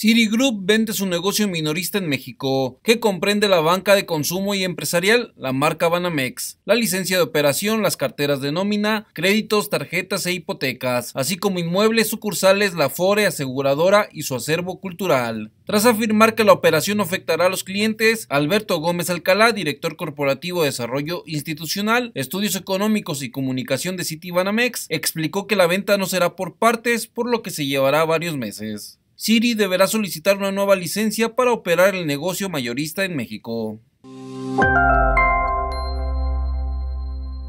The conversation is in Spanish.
Citigroup vende su negocio minorista en México, que comprende la banca de consumo y empresarial, la marca Banamex, la licencia de operación, las carteras de nómina, créditos, tarjetas e hipotecas, así como inmuebles, sucursales, la Fore, aseguradora y su acervo cultural. Tras afirmar que la operación afectará a los clientes, Alberto Gómez Alcalá, director corporativo de Desarrollo Institucional, Estudios Económicos y Comunicación de Citibanamex, explicó que la venta no será por partes, por lo que se llevará varios meses. Siri deberá solicitar una nueva licencia para operar el negocio mayorista en México.